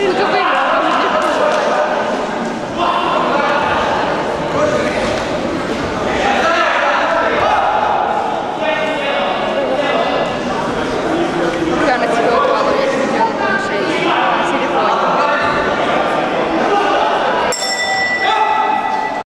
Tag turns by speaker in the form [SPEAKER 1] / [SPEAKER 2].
[SPEAKER 1] Маринка,